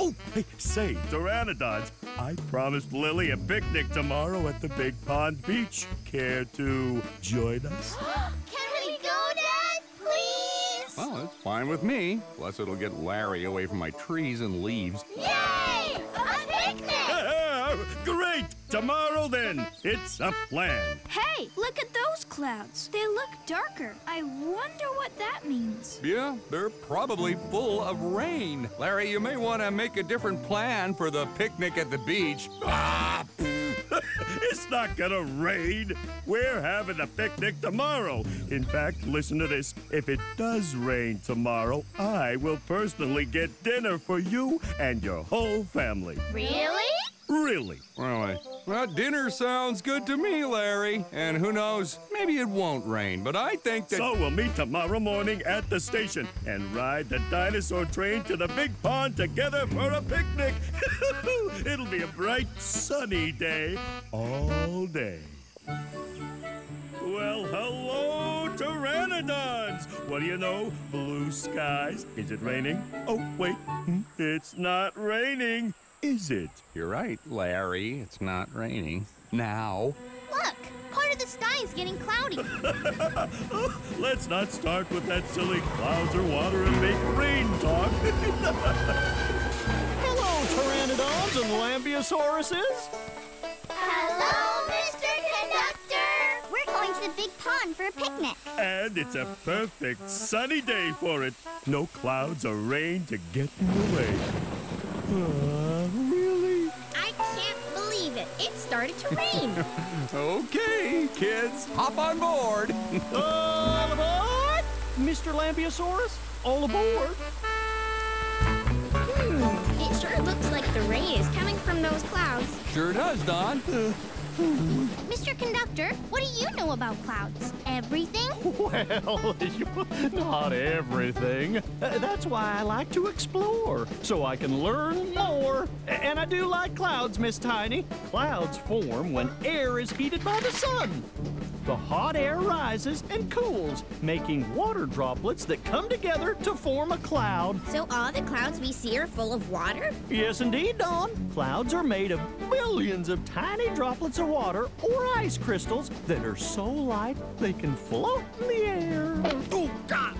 Oh, hey, say, Pteranodons, I promised Lily a picnic tomorrow at the Big Pond Beach. Care to join us? Can we go, Dad? Please? Well, it's fine with me. Plus, it'll get Larry away from my trees and leaves. Yay! A picnic! Great! Tomorrow then, it's a plan. Hey, look at those clouds. They look darker. I wonder what that means. Yeah, they're probably full of rain. Larry, you may want to make a different plan for the picnic at the beach. Ah, it's not gonna rain. We're having a picnic tomorrow. In fact, listen to this. If it does rain tomorrow, I will personally get dinner for you and your whole family. Really? Really? Really? Well, dinner sounds good to me, Larry. And who knows, maybe it won't rain, but I think that. So we'll meet tomorrow morning at the station and ride the dinosaur train to the big pond together for a picnic. It'll be a bright, sunny day all day. Well, hello, Pteranodons! What do you know? Blue skies. Is it raining? Oh, wait. Hmm, It's not raining, is it? You're right, Larry. It's not raining. Now. Look, part of the sky is getting cloudy. Let's not start with that silly clouds or water and make rain talk. Hello, Pteranodons and Lambeosauruses. Hello, Mr. Conductor! We're going to the big pond for a picnic. and it's a perfect sunny day for it. No clouds or rain to get in the way. Uh, really? I can't believe it. It started to rain. Okay, kids, hop on board. All aboard! Mr. Lambeosaurus, all aboard. Hmm, it sure looks like the rain is coming from those clouds. sure does, Don. Mr. Conductor, what do you know about clouds? Everything? Well, not everything. Uh, That's why I like to explore, so I can learn more. And I do like clouds, Miss Tiny. Clouds form when air is heated by the sun. The hot air rises and cools, making water droplets that come together to form a cloud. So all the clouds we see are full of water? Yes, indeed, Don. Clouds are made of billions of tiny droplets of water or ice crystals that are so light they can float in the air. Oh, God!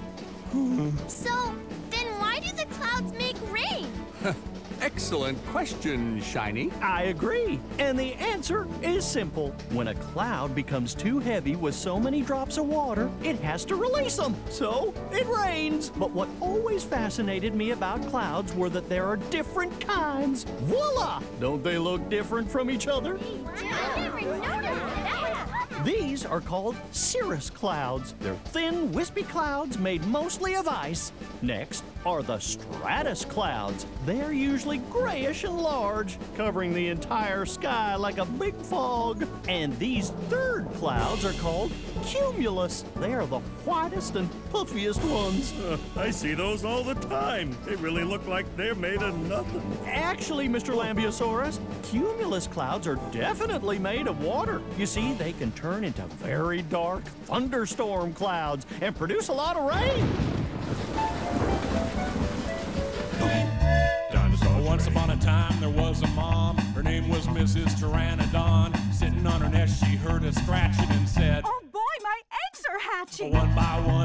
So then why do the clouds make rain? Excellent question, Shiny. I agree. And the answer is simple. When a cloud becomes too heavy with so many drops of water, it has to release them. So it rains. But what always fascinated me about clouds were that there are different kinds. Voila! Don't they look different from each other? I never noticed that. These are called cirrus clouds. They're thin, wispy clouds made mostly of ice. Next are the stratus clouds. They're usually grayish and large, covering the entire sky like a big fog. And these third clouds are called cumulus. They are the whitest and puffiest ones. Uh, I see those all the time. They really look like they're made of nothing. Actually, Mr. Lambeosaurus, cumulus clouds are definitely made of water. You see, they can turn into very dark thunderstorm clouds and produce a lot of rain. Once upon a time, there was a mom. Her name was Mrs. Pteranodon. Sitting on her nest, she heard a scratching and said, Oh boy, my eggs are hatching! One by one.